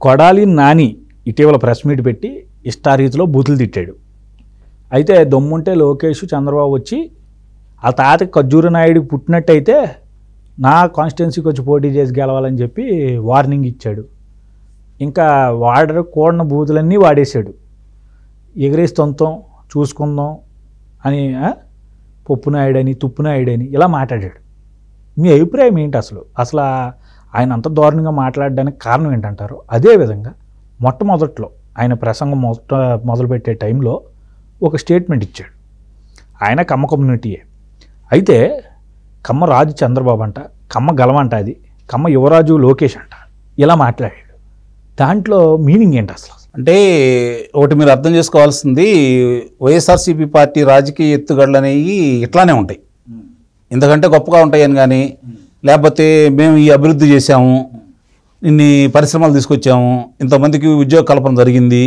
కొడాలి నాని ఇటీవల press meet పెట్టి ఇష్టారీతిలో బూతులు తిట్టాడు. అయితే దమ్ముంటే లోకేష్ చంద్రబాబు వచ్చి ఆ తాత ఖర్జూర నాయుడికి పుట్టినట్టయితే నా కాన్స్టిట్యున్సీకి వచ్చి పోటీ చేసి గెలవాలని చెప్పి వార్నింగ్ ఇచ్చాడు. ఇంకా వాడరు కూడిన బూతులన్నీ వాడేశాడు. ఎగిరేసి తొంతం చూసుకుందాం అని ఆ? పప్పు నాయుడని తుప్పు నాయుడని ఇలా మాట్లాడాడు. మీ అభిప్రాయం ఏంటి అసలు? అసలు ఆయన అంత దారుణంగా మాట్లాడడానికి కారణం ఏంటంటారు? అదేవిధంగా మొట్టమొదట్లో ఆయన ప్రసంగం మొదట మొదలుపెట్టే టైంలో ఒక స్టేట్మెంట్ ఇచ్చాడు. ఆయన కమ్మ కమ్యూనిటీయే. అయితే కమ్మ రాజు చంద్రబాబు అంట కమ్మ గలమంట అది కమ్మ యువరాజు లోకేష్ అంట ఇలా మాట్లాడాడు. దాంట్లో మీనింగ్ ఏంటి అసలు? అంటే ఒకటి మీరు అర్థం చేసుకోవాల్సింది వైఎస్ఆర్సీపీ పార్టీ రాజకీయ ఎత్తుగడలు అనేవి ఇట్లానే ఉంటాయి. ఇంతకంటే గొప్పగా ఉంటాయని కానీ లేకపోతే మేము ఈ అభివృద్ధి చేశాము ఇన్ని పరిశ్రమలు తీసుకొచ్చాము ఇంతమందికి ఉద్యోగ కల్పన జరిగింది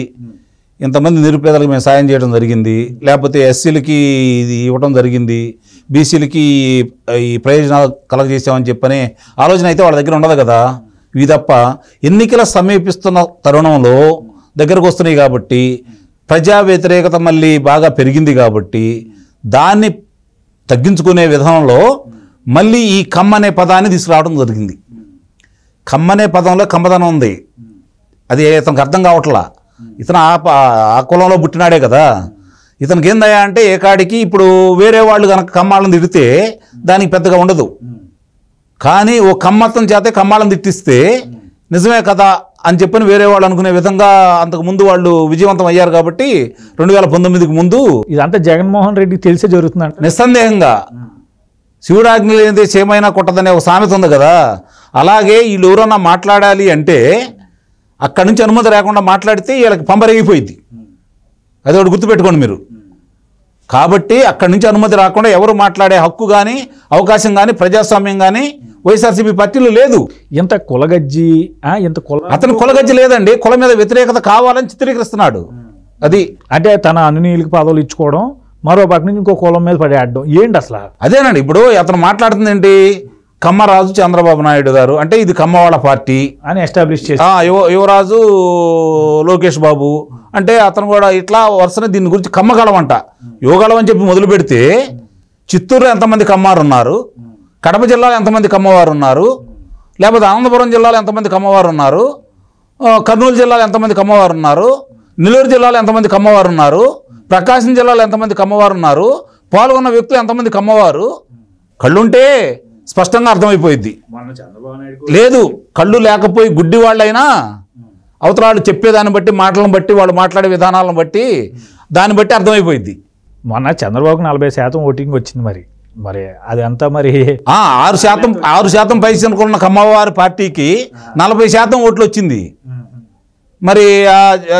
ఇంతమంది నిరుపేదలకు మేము సాయం చేయడం జరిగింది లేకపోతే ఎస్సీలకి ఇది ఇవ్వడం జరిగింది బీసీలకి ఈ ప్రయోజనాలు కలగజేసామని చెప్పని ఆలోచన అయితే వాళ్ళ దగ్గర ఉండదు కదా. ఇవి తప్ప ఎన్నికల సమీపిస్తున్న తరుణంలో దగ్గరకు వస్తున్నాయి కాబట్టి ప్రజా వ్యతిరేకత మళ్ళీ బాగా పెరిగింది కాబట్టి దాన్ని తగ్గించుకునే విధానంలో మళ్ళీ ఈ కమ్మ అనే పదాన్ని తీసుకురావడం జరిగింది. కమ్మ అనే పదంలో కమ్మదనం ఉంది. అది ఇతనికి అర్థం కావట్లా? ఇతను ఆ కులంలో పుట్టినాడే కదా. ఇతనికి ఏందయ్యా అంటే ఏ కాడికి ఇప్పుడు వేరే వాళ్ళు కనుక కమ్మాళ్ళని తిడితే దానికి పెద్దగా ఉండదు. కానీ ఓ కమ్మత్తం చేతే కమ్మాళ్ళని తిట్టిస్తే నిజమే కదా అని చెప్పని వేరే వాళ్ళు అనుకునే విధంగా అంతకు ముందు వాళ్ళు విజయవంతం అయ్యారు కాబట్టి రెండు వేల పంతొమ్మిదికి ముందు ఇదంతా జగన్మోహన్ రెడ్డికి తెలిసే జరుగుతుందంట. నిస్సందేహంగా శివుడాజ్ఞ లేనిదే చేమైనా కొట్టదనే ఒక సామెత ఉంది కదా. అలాగే వీళ్ళు ఎవరన్నా మాట్లాడాలి అంటే అక్కడి నుంచి అనుమతి లేకుండా మాట్లాడితే వీళ్ళకి పంపరేగిపోయింది అది ఒకటి గుర్తుపెట్టుకోండి మీరు. కాబట్టి అక్కడి నుంచి అనుమతి రాకుండా ఎవరు మాట్లాడే హక్కు కానీ అవకాశం కానీ ప్రజాస్వామ్యం కానీ వైఎస్ఆర్సీపీ పార్టీలో లేదు. ఇంత కులగజ్జి ఇంత కుల అతను కులగజ్జి లేదండి. కుల మీద వ్యతిరేకత కావాలని చిత్రీకరిస్తున్నాడు. అది అంటే తన అనునీయులకి పదవులు ఇచ్చుకోవడం మరో పక్క నుంచి ఇంకో కులం మీద పడేయడం ఏంటి అసలు? అదేనండి ఇప్పుడు అతను మాట్లాడుతుంది ఏంటి? కమ్మరాజు చంద్రబాబు నాయుడు గారు. అంటే ఇది కమ్మవాళ్ళ పార్టీ. అని ఎస్టాబ్లిష్ చేసి. యువ యువరాజు లోకేష్ బాబు. అంటే అతను కూడా ఇట్లా వరుసనే దీని గురించి కమ్మగలం అంట. యువగలం అని చెప్పి మొదలు పెడితే చిత్తూరులో ఎంతమంది కమ్మారు ఉన్నారు? కడప జిల్లాలో ఎంతమంది కమ్మవారు ఉన్నారు? లేకపోతే అనంతపురం జిల్లాలో ఎంతమంది కమ్మవారు ఉన్నారు? కర్నూలు జిల్లాలో ఎంతమంది కమ్మవారు ఉన్నారు? నెల్లూరు జిల్లాలో ఎంతమంది కమ్మవారు ఉన్నారు? ప్రకాశం జిల్లాలో ఎంతమంది కమ్మవారు ఉన్నారు? పాల్గొన్న వ్యక్తులు ఎంతమంది కమ్మవారు? కళ్ళుంటే స్పష్టంగా అర్థమైపోయింది చంద్రబాబు నాయుడు లేదు కళ్ళు లేకపోయి గుడ్డి వాళ్ళైనా అవతల వాళ్ళు చెప్పేదాన్ని బట్టి మాటలను బట్టి వాళ్ళు మాట్లాడే విధానాలను బట్టి దాన్ని బట్టి అర్థమైపోయింది మొన్న చంద్రబాబుకి నలభై శాతం ఓటింగ్ వచ్చింది మరి. మరి అది అంతా మరి ఆ, ఆరు శాతం ఆరు శాతం పైసలు అనుకున్న కమ్మవారి పార్టీకి నలభై శాతం ఓట్లు వచ్చింది. మరి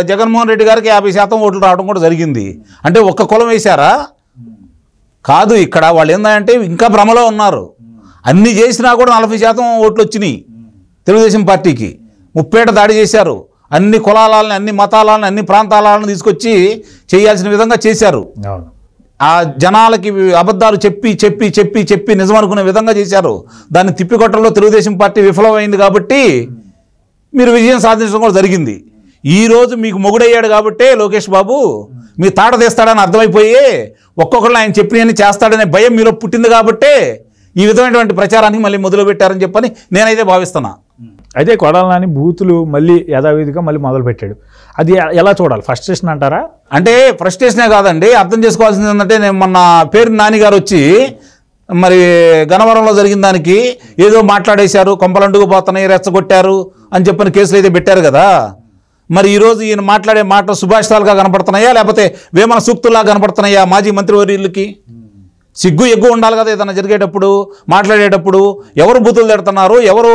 జగన్మోహన్ రెడ్డి గారికి యాభై శాతం ఓట్లు రావడం కూడా జరిగింది. అంటే ఒక్క కులం వేశారా? కాదు ఇక్కడ వాళ్ళు ఏంటంటే ఇంకా భ్రమలో ఉన్నారు. అన్ని చేసినా కూడా నలభై శాతం ఓట్లు వచ్చినాయి తెలుగుదేశం పార్టీకి. ముప్పేట దాడి చేశారు. అన్ని కులాలని అన్ని మతాలని అన్ని ప్రాంతాలను తీసుకొచ్చి చేయాల్సిన విధంగా చేశారు. ఆ జనాలకి అబద్ధాలు చెప్పి చెప్పి చెప్పి చెప్పి నిజం అనుకునే విధంగా చేశారు. దాన్ని తిప్పికొట్టడంలో తెలుగుదేశం పార్టీ విఫలమైంది కాబట్టి మీరు విజయం సాధించడం కూడా జరిగింది. ఈ రోజు మీకు మొగుడయ్యాడు కాబట్టే లోకేష్ బాబు మీ తాట తీస్తాడని అర్థమైపోయి ఒక్కొక్కరు ఆయన చెప్పినవన్నీ చేస్తాడనే భయం మీలో పుట్టింది కాబట్టే ఈ విధమైనటువంటి ప్రచారానికి మళ్ళీ మొదలు పెట్టారని చెప్పని నేనైతే భావిస్తున్నా. అయితే కొడాలని బూతులు మళ్ళీ యథావిధిగా మళ్ళీ మొదలు పెట్టాడు అది ఎలా చూడాలి? ఫస్ట్ స్టేషన్ అంటారా? అంటే ఫ్రస్ట్రేషనే కాదండి. అర్థం చేసుకోవాల్సింది ఏంటంటే నేను మొన్న పేరు నాని గారు వచ్చి మరి గనవరంలో జరిగిన దానికి ఏదో మాట్లాడేశారు కొంపలండుకు పోతున్నాయి రెచ్చగొట్టారు అని చెప్పని కేసులు అయితే పెట్టారు కదా. మరి ఈరోజు ఈయన మాట్లాడే మాటలు సుభాషితాలుగా కనపడుతున్నాయా? లేకపోతే వేమన సూక్తుల్లా కనపడుతున్నాయా మాజీ మంత్రివర్యులకి? సిగ్గు ఎగ్గు ఉండాలి కదా ఏదైనా జరిగేటప్పుడు మాట్లాడేటప్పుడు ఎవరు బూతులు తిడుతున్నారు ఎవరు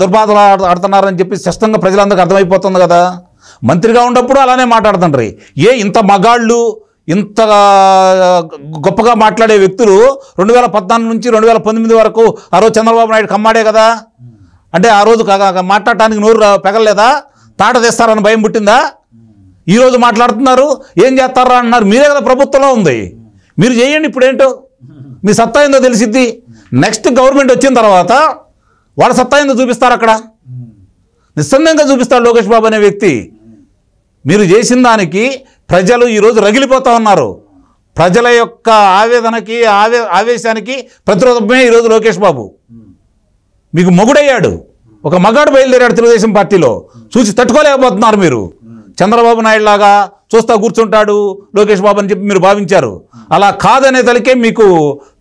దుర్బాధలు ఆడుతున్నారు అని చెప్పి స్పష్టంగా ప్రజలందరికీ అర్థమైపోతుంది కదా. మంత్రిగా ఉన్నప్పుడు అలానే మాట్లాడుతుండ్రి. ఏ ఇంత మగాళ్ళు ఇంత గొప్పగా మాట్లాడే వ్యక్తులు రెండు వేల పద్నాలుగు నుంచి రెండు వేల పంతొమ్మిది వరకు ఆ రోజు చంద్రబాబు నాయుడు కమ్మాడే కదా. అంటే ఆ రోజు మాట్లాడటానికి నోరు పెగలలేదా? తాట తెస్తారని భయం పుట్టిందా? ఈరోజు మాట్లాడుతున్నారు ఏం చేస్తారా అన్నారు మీరే కదా ప్రభుత్వంలో ఉంది. మీరు చేయండి ఇప్పుడు ఏంటో మీ సత్తా ఏందో తెలిసిద్ది. నెక్స్ట్ గవర్నమెంట్ వచ్చిన తర్వాత వాళ్ళ సత్తా ఏందో చూపిస్తారు అక్కడ. నిస్సందంగా చూపిస్తారు లోకేష్ బాబు అనే వ్యక్తి. మీరు చేసిన దానికి ప్రజలు ఈరోజు రగిలిపోతూ ఉన్నారు. ప్రజల యొక్క ఆవేదనకి ఆవే ఆవేశానికి ప్రతిరోధమే ఈరోజు లోకేష్ బాబు. మీకు మొగుడయ్యాడు. ఒక మగాడు బయలుదేరాడు తెలుగుదేశం పార్టీలో. చూసి తట్టుకోలేకపోతున్నారు మీరు. చంద్రబాబు నాయుడు లాగా చూస్తా కూర్చుంటాడు లోకేష్ బాబు అని చెప్పి మీరు భావించారు. అలా కాదనే తలకే మీకు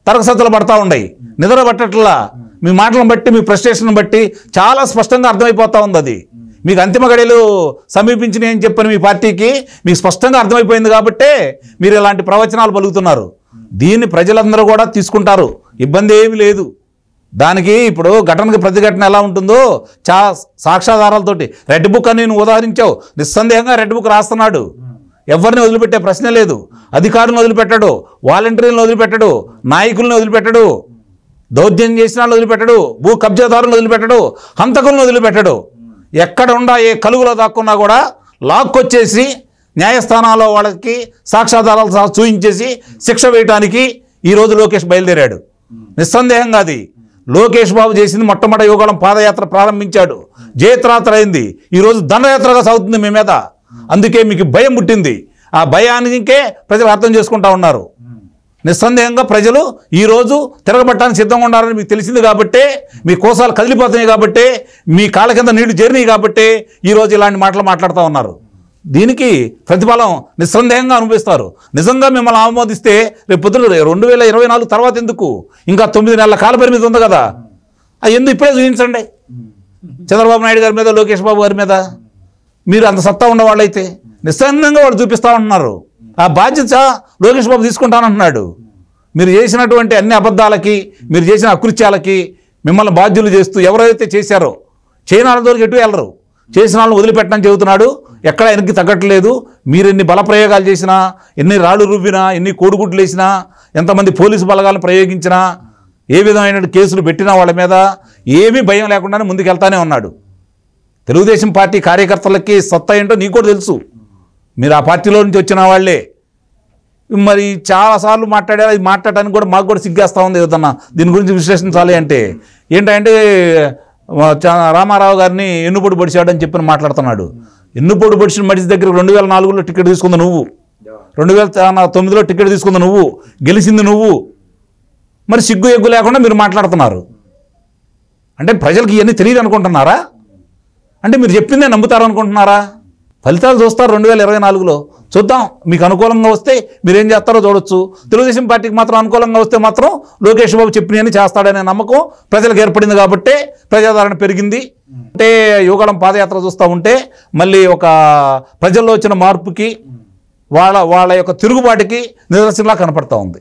తరగసత్తులు పడతా ఉన్నాయి. నిద్ర పట్టట్లా మీ మాటలను బట్టి మీ ప్రస్టేషన్ బట్టి చాలా స్పష్టంగా అర్థమైపోతా ఉంది అది. మీకు అంతిమ గడియలు సమీపించినాయి అని చెప్పని మీ పార్టీకి మీకు స్పష్టంగా అర్థమైపోయింది కాబట్టే మీరు ఇలాంటి ప్రవచనాలు పలుకుతున్నారు. దీన్ని ప్రజలందరూ కూడా తీసుకుంటారు. ఇబ్బంది ఏమీ లేదు. దానికి ఇప్పుడు ఘటనకి ప్రతిఘటన ఎలా ఉంటుందో చా సాక్ష్యాధారాలతోటి. రెడ్ బుక్ అని నేను ఉదాహరించావు. నిస్సందేహంగా రెడ్ బుక్ రాస్తున్నాడు. ఎవరిని వదిలిపెట్టే ప్రశ్న లేదు. అధికారులను వదిలిపెట్టడు. వాలంటీర్లను వదిలిపెట్టడు. నాయకులను వదిలిపెట్టడు. దౌర్జన్యం చేసిన వాళ్ళని వదిలిపెట్టడు. భూ కబ్జాదారులను వదిలిపెట్టడు. హంతకులను వదిలిపెట్టడు. ఎక్కడ ఉండా ఏ కలుగులో దాక్కున్నా కూడా లాక్కొచ్చేసి న్యాయస్థానాల్లో వాళ్ళకి సాక్ష్యాధారాలు సహా చూయించేసి శిక్ష వేయటానికి ఈరోజు లోకేష్ బయలుదేరాడు. నిస్సందేహంగా అది. లోకేష్ బాబు చేసింది మొట్టమొదటి యువగళం పాదయాత్ర ప్రారంభించాడు. జయత్రాత్ర అయింది ఈరోజు దండయాత్రగా సాగుతుంది మీ మీద. అందుకే మీకు భయం పుట్టింది. ఆ భయానికే ప్రజలు అర్థం చేసుకుంటా ఉన్నారు. నిస్సందేహంగా ప్రజలు ఈరోజు తిరగబట్టడానికి సిద్ధంగా ఉన్నారని మీకు తెలిసింది కాబట్టే మీ కోసాలు కదిలిపోతున్నాయి కాబట్టే మీ కాళ్ళ కింద నీళ్ళు చేరినాయి కాబట్టే ఈరోజు ఇలాంటి మాటలు మాట్లాడుతూ ఉన్నారు. దీనికి ప్రతిఫలం నిస్సందేహంగా అనుభవిస్తారు. నిజంగా మిమ్మల్ని ఆమోదిస్తే రేపు పొద్దున రెండు వేల ఇరవై నాలుగు తర్వాత ఎందుకు? ఇంకా తొమ్మిది నెలల కాల పరిమితి ఉంది కదా. అది ఎందుకు ఇప్పుడే చూపించండి. చంద్రబాబు నాయుడు గారి మీద లోకేష్ బాబు గారి మీద. మీరు అంత సత్తా ఉన్న వాళ్ళైతే నిస్సందేహంగా వాళ్ళు చూపిస్తా ఉంటున్నారు. ఆ బాధ్యత లోకేష్ బాబు తీసుకుంటానంటున్నాడు. మీరు చేసినటువంటి అన్ని అబద్ధాలకి మీరు చేసిన అకృత్యాలకి మిమ్మల్ని బాధ్యులు చేస్తూ ఎవరైతే చేశారో చేయని వాళ్ళ ఎటు వెళ్ళరు. చేసిన వాళ్ళని వదిలిపెట్టడం చెబుతున్నాడు. ఎక్కడ వెనక్కి తగ్గట్లేదు? మీరు ఎన్ని బల ప్రయోగాలు చేసినా ఎన్ని రాళ్ళు రువ్వినా ఎన్ని కోడిగుడ్లు వేసినా ఎంతమంది పోలీసు బలగాలను ప్రయోగించినా ఏ విధమైన కేసులు పెట్టినా వాళ్ళ మీద ఏమీ భయం లేకుండానే ముందుకెళ్తానే ఉన్నాడు. తెలుగుదేశం పార్టీ కార్యకర్తలకి సత్తా ఏంటో నీకు కూడా తెలుసు. మీరు ఆ పార్టీలో నుంచి వచ్చిన వాళ్ళే. మరి చాలాసార్లు మాట్లాడారు అది మాట్లాడడానికి కూడా మాకు కూడా సిగ్గేస్తూ ఉంది ఏదన్నా. దీని గురించి విశ్లేషించాలి అంటే. ఏంటంటే చా- రామారావు గారిని ఎన్నుపొడి పొడిచాడని చెప్పి మాట్లాడుతున్నాడు. ఎన్నుపొడి పొడిచిన మనిషి దగ్గర రెండు వేల నాలుగులో టికెట్ తీసుకుంది నువ్వు. రెండు వేల తొమ్మిదిలో టికెట్ తీసుకుంది నువ్వు. గెలిచింది నువ్వు. మరి సిగ్గు ఎగ్గు లేకుండా మీరు మాట్లాడుతున్నారు. అంటే ప్రజలకు ఇవన్నీ తెలియదు అనుకుంటున్నారా అంటే మీరు చెప్పిందే నమ్ముతారు అనుకుంటున్నారా ఫలితాలు చూస్తారు రెండు వేల ఇరవై నాలుగులో. చూద్దాం మీకు అనుకూలంగా వస్తే మీరేం చేస్తారో చూడొచ్చు. తెలుగుదేశం పార్టీకి మాత్రం అనుకూలంగా వస్తే మాత్రం లోకేష్ బాబు చెప్పినని చేస్తాడనే నమ్మకం ప్రజలకు ఏర్పడింది కాబట్టి ప్రజాదరణ పెరిగింది. అంటే యువగళం పాదయాత్ర చూస్తూ ఉంటే మళ్ళీ ఒక ప్రజల్లో వచ్చిన మార్పుకి వాళ్ళ వాళ్ళ యొక్క తిరుగుబాటుకి నిదర్శనలా కనపడతా ఉంది.